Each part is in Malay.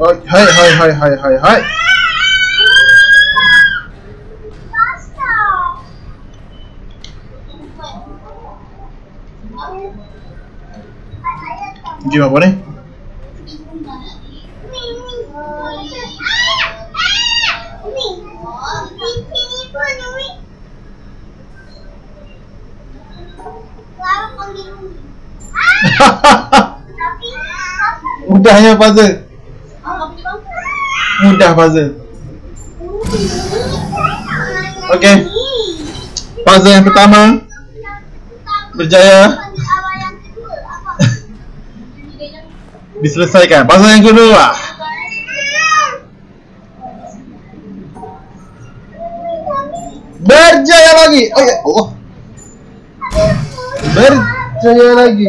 Oh, hai hai hai hai hai hai. Game apa ni? Mudahnya puzzle. Mudah puzzle. Okey. Puzzle yang pertama berjaya diselesaikan. Puzzle yang kedua. Berjaya lagi. Oh ya Allah. Berjaya lagi.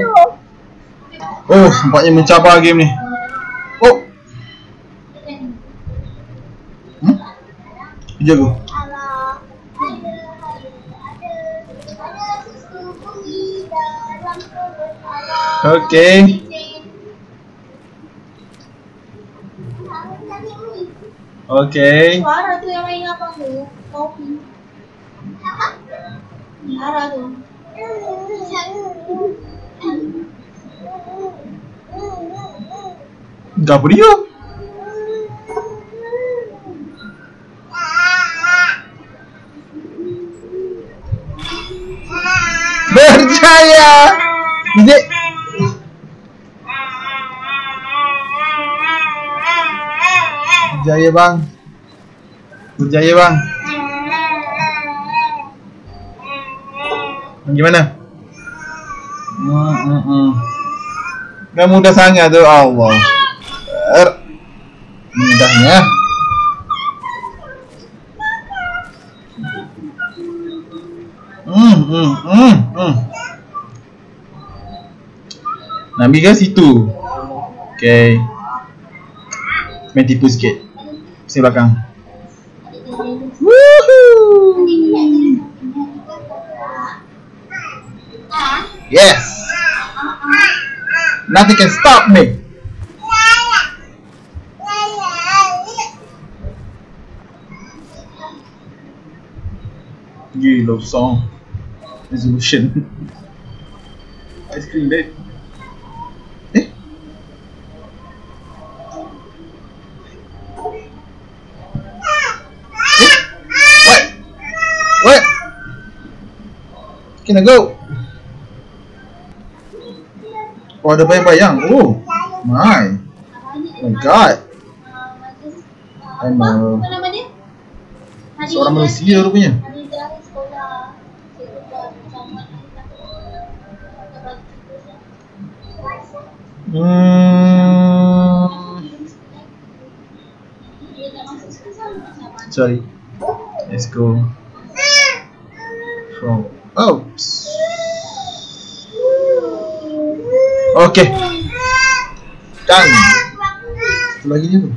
Oh, nampaknya mencabar game ni. Oh. Hmm? Jago. Okay. Okay. Suara tu yang main apa tu? Kopi. Suara tu. Dah apa dia? Berjaya. Jadi Berjaya bang. Berjaya bang. Gimana? Dah mudah sangat tu Allah. Er. Mudahnya. Hmm. Nak ambil ke situ? Okay. Main tipu sikit. Sini belakang. Yes! Nothing can stop me. Gila song. Resolution. Ice cream babe. Eh? What? What? Can I go? Oh ada bayang-bayang. Oh. My. Oh my god. Nama dia? Seorang Malaysia rupanya. Hari dari sekolah. Cikgu buat sama Hmm. Dia nak masuk sekolah sama Sorry. Let's go. From. Oops. Okay. Done. Satu lagi ni tu.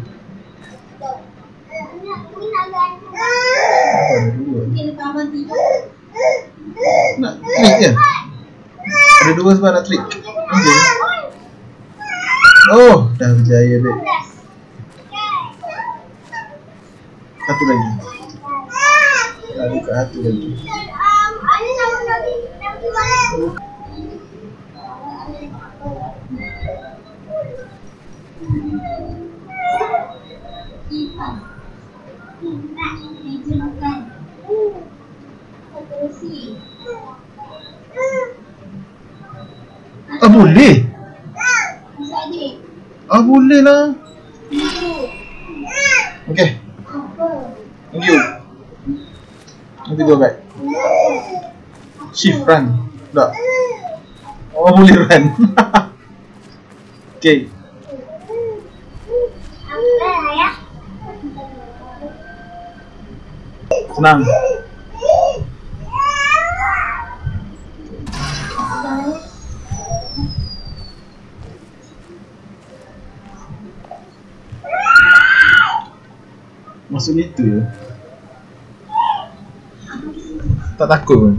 Nak klik ke? Ada dua sebab nak klik. Okay. Oh, dah berjaya dek. Satu lagi. Dah buka satu lagi. Ah boleh? Ah boleh lah. Itu. Okay. Apa? Thank you. Nanti go back. Shift run. Tak. Oh boleh run. okay. Ya? Senang. Masuk itu je. Tak takut pun.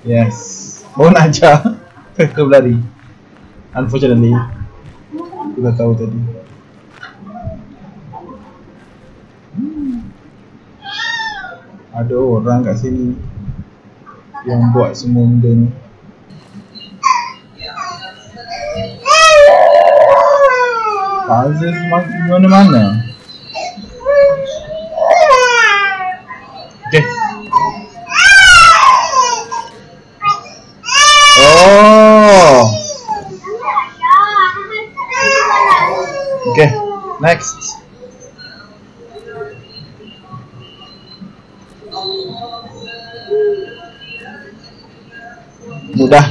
Yes. Baru nak ajar. Kau berlari. Unfortunately Aku dah tahu tadi. Ada orang kat sini Yang buat semua benda ni Puzzle mana-mana Next. Mudah.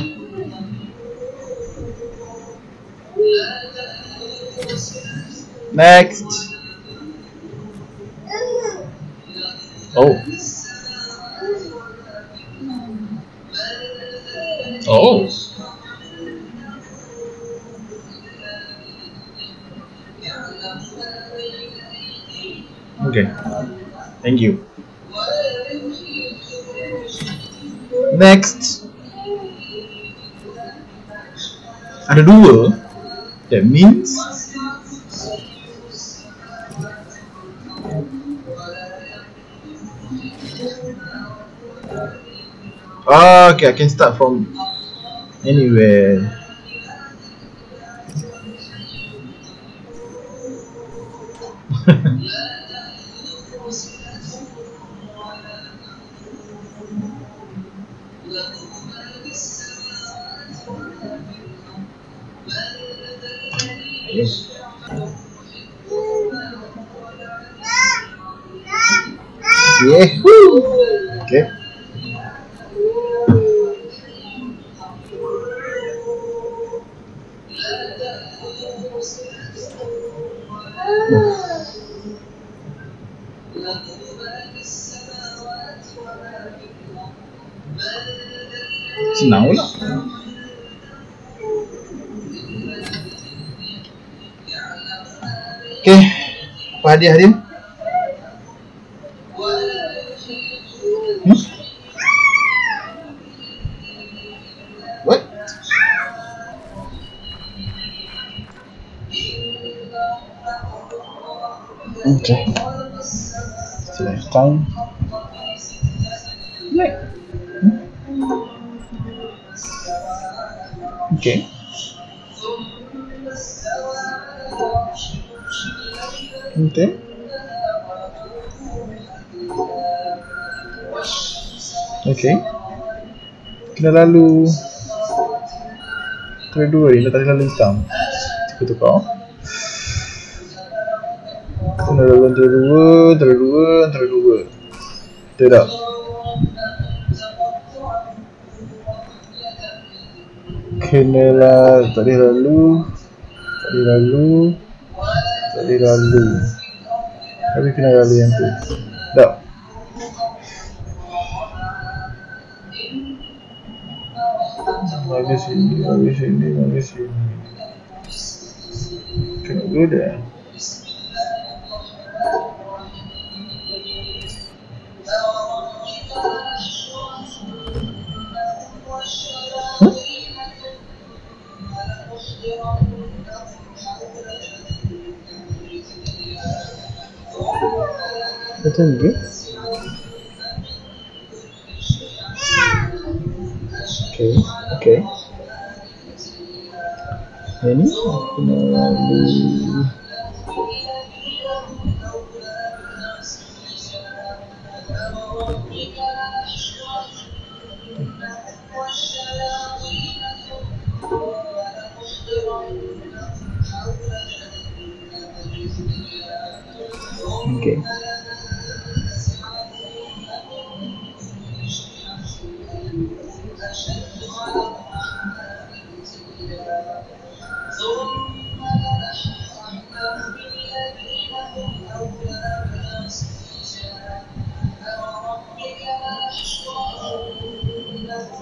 Next. Oh. Oh Okay. Thank you. Next. Ada dua That means Oh, okay, I can start from anywhere. Senang pula. Okay. Apa hadiah dia? Okay. Select time. Like. Hmm? Okay. Okay. Okay. Kena lalu Kena dua ni, tak lalu hitam Cuba tukar Kena lalu antara dua, antara dua, antara dua. Betul tak? Kena lah, tak boleh lalu. Tak boleh lalu. Tak boleh lalu. Tapi kena lalu yang tu. Tak Bagi sini, bagi sini, bagi sini Kena dua dah Betul ke? Okay, okay. Ini kena lalu Okay.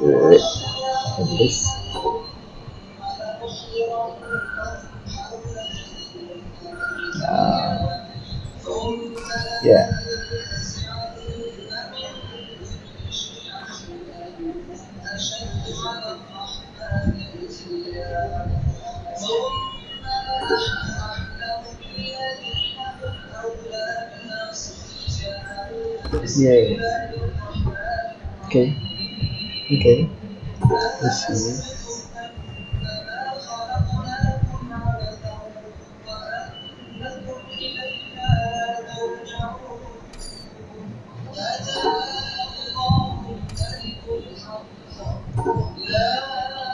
Good. Habis. Ah. Yeah. Let's see.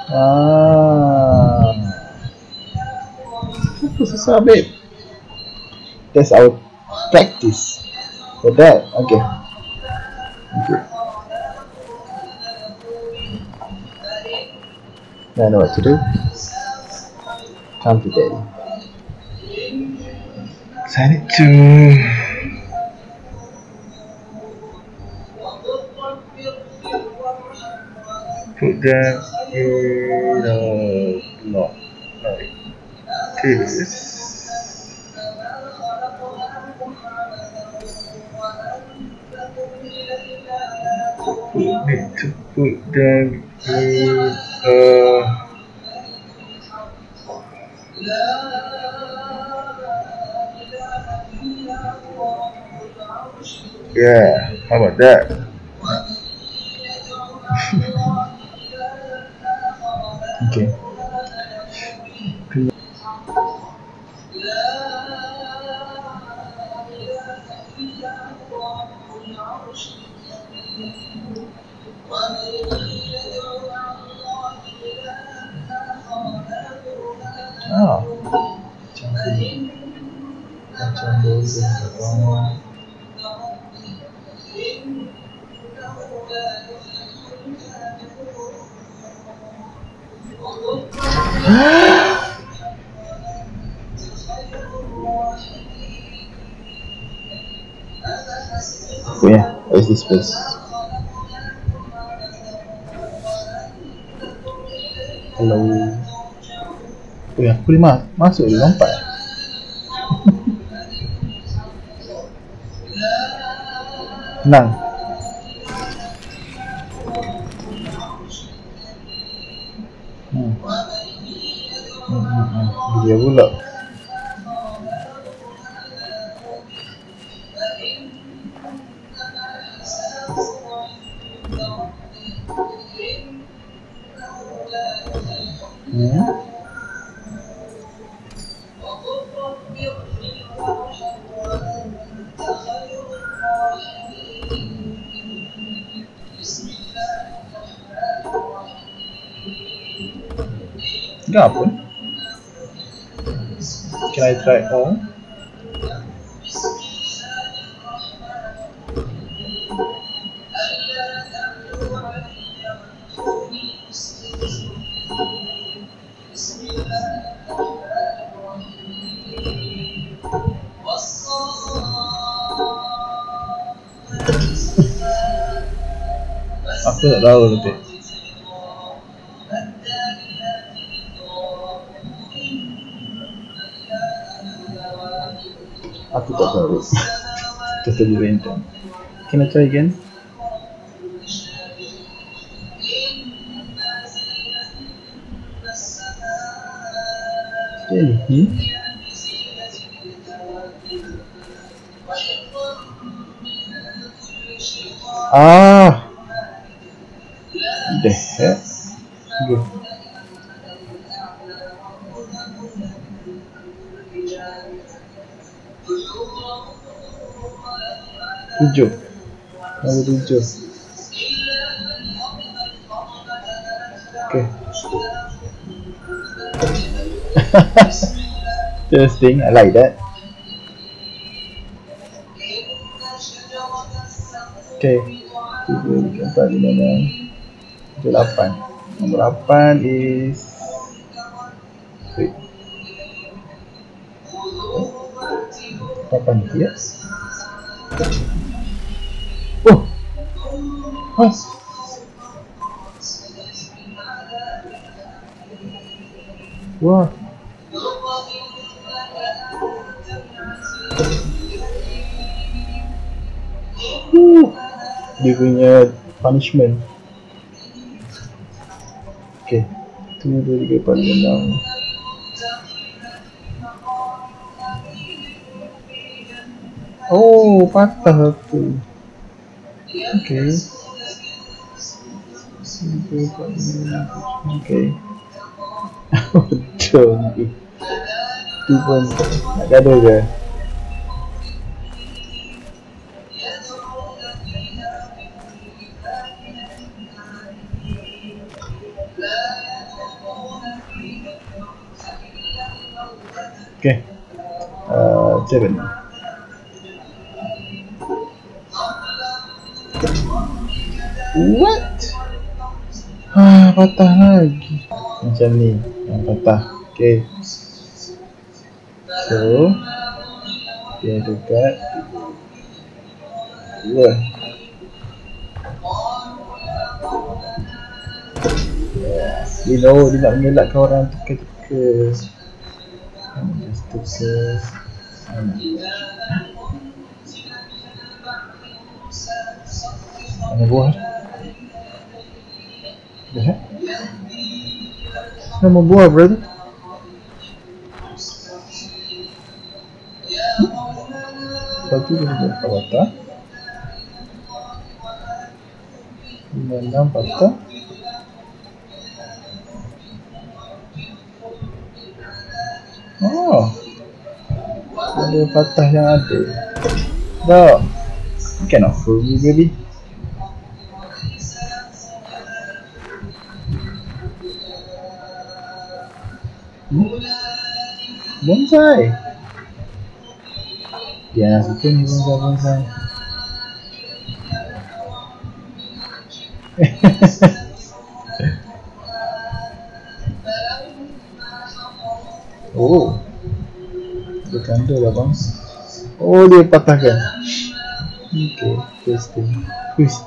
Ah. Susah babe? That's our practice for that. Okay. I know what to do. Time to daddy. So I need to put them in a block like this. Need to put them in a Yeah, how about that? okay. Ni. Macam boleh. Oh. Oh yeah, where's this place? Hello. Oh ya, aku boleh ma- masuk dia lompat. 那。嗯。嗯嗯嗯留了 Apa? Can I try all? Aku tak tahu nanti. Aku tak tahu. Totally random. Can I try again? Really? Hmm? Ah! Yeah. Good. Good job. Have a good job. Okay. Interesting, I like that. Okay. Tiga, empat, lima, enam. Tujuh, lapan. Nombor lapan is wait. Lapan ya. Oh. What? Wah. Huh. Dia punya punishment. Okay. Tu dua tiga empat lima enam Oh, patah satu. Okay. Okay. Betul ni. Tu pun nak gaduh ke? Uh, seven. What? Ah, patah lagi. Macam ni, yang patah. Okay. So, dia dekat dua. You know, dia nak mengelakkan orang teka-teka. Just teka. Sana. Mana buah? Dah? Nama buah, brother? Satu dia buat patah. Lima enam patah. Oh. Ada patah yang ada. Tak. Cannot fool me, baby. Hmm? Bonsai. Dia nak suka ni bonsai-bonsai. Dia kanda lah bang. Oh dia patahkan. Okay, testing. Twisty.